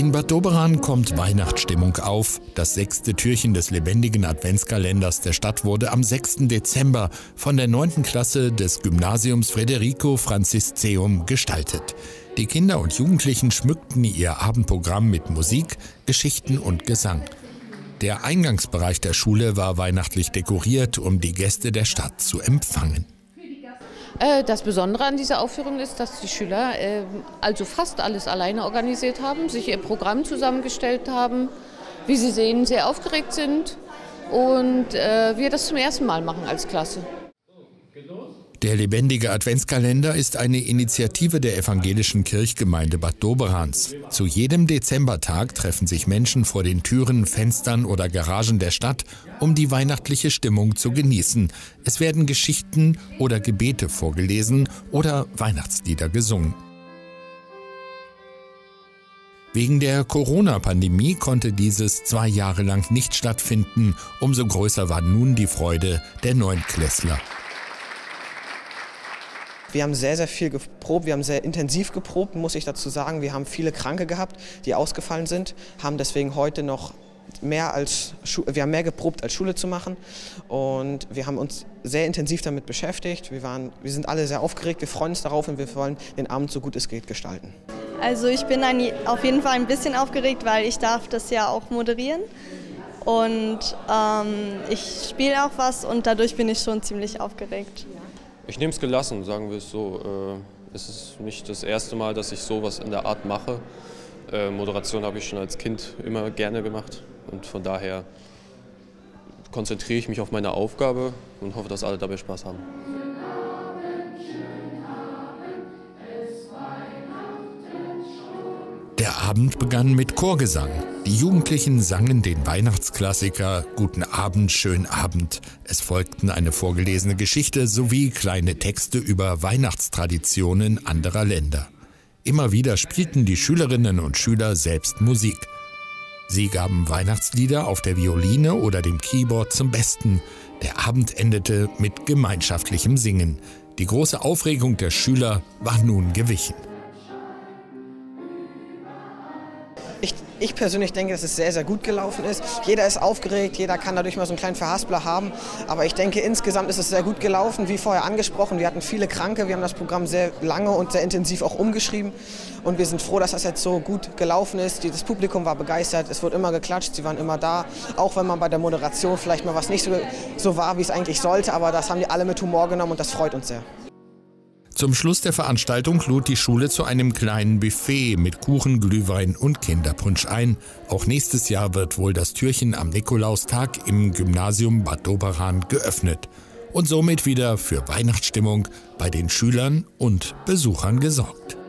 In Bad Doberan kommt Weihnachtsstimmung auf. Das sechste Türchen des lebendigen Adventskalenders der Stadt wurde am 6. Dezember von der 9. Klasse des Gymnasiums Frederico Francisceum gestaltet. Die Kinder und Jugendlichen schmückten ihr Abendprogramm mit Musik, Geschichten und Gesang. Der Eingangsbereich der Schule war weihnachtlich dekoriert, um die Gäste der Stadt zu empfangen. Äh, das Besondere an dieser Aufführung ist, dass die Schüler äh, also fast alles alleine organisiert haben, sich ihr Programm zusammengestellt haben, wie Sie sehen, sehr aufgeregt sind und äh, wir das zum ersten Mal machen als Klasse. Der lebendige Adventskalender ist eine Initiative der evangelischen Kirchgemeinde Bad Doberans. Zu jedem Dezembertag treffen sich Menschen vor den Türen, Fenstern oder Garagen der Stadt, um die weihnachtliche Stimmung zu genießen. Es werden Geschichten oder Gebete vorgelesen oder Weihnachtslieder gesungen. Wegen der Corona-Pandemie konnte dieses zwei Jahre lang nicht stattfinden. Umso größer war nun die Freude der Neunklässler. Wir haben sehr, sehr viel geprobt, wir haben sehr intensiv geprobt, muss ich dazu sagen. Wir haben viele Kranke gehabt, die ausgefallen sind, haben deswegen heute noch mehr als wir haben mehr geprobt als Schule zu machen und wir haben uns sehr intensiv damit beschäftigt. Wir, waren, wir sind alle sehr aufgeregt, wir freuen uns darauf und wir wollen den Abend so gut es geht gestalten. Also ich bin auf jeden Fall ein bisschen aufgeregt, weil ich darf das ja auch moderieren und ähm, ich spiele auch was und dadurch bin ich schon ziemlich aufgeregt. Ich nehme es gelassen, sagen wir es so. Äh, es ist nicht das erste Mal, dass ich sowas in der Art mache. Äh, Moderation habe ich schon als Kind immer gerne gemacht und von daher konzentriere ich mich auf meine Aufgabe und hoffe, dass alle dabei Spaß haben. Der Abend begann mit Chorgesang. Die Jugendlichen sangen den Weihnachtsklassiker Guten Abend, schön Abend. Es folgten eine vorgelesene Geschichte sowie kleine Texte über Weihnachtstraditionen anderer Länder. Immer wieder spielten die Schülerinnen und Schüler selbst Musik. Sie gaben Weihnachtslieder auf der Violine oder dem Keyboard zum Besten. Der Abend endete mit gemeinschaftlichem Singen. Die große Aufregung der Schüler war nun gewichen. Ich, persönlich denke, dass es sehr, sehr gut gelaufen ist. Jeder ist aufgeregt, jeder kann dadurch mal so einen kleinen Verhaspler haben. Aber ich denke, insgesamt ist es sehr gut gelaufen, wie vorher angesprochen. Wir hatten viele Kranke, wir haben das Programm sehr lange und sehr intensiv auch umgeschrieben. Und wir sind froh, dass das jetzt so gut gelaufen ist. Das Publikum war begeistert, es wurde immer geklatscht, sie waren immer da. Auch wenn man bei der Moderation vielleicht mal was nicht so, so war, wie es eigentlich sollte. Aber das haben die alle mit Humor genommen und das freut uns sehr. Zum Schluss der Veranstaltung lud die Schule zu einem kleinen Buffet mit Kuchen, Glühwein und Kinderpunsch ein. Auch nächstes Jahr wird wohl das Türchen am Nikolaustag im Gymnasium Bad Doberan geöffnet und somit wieder für Weihnachtsstimmung bei den Schülern und Besuchern gesorgt.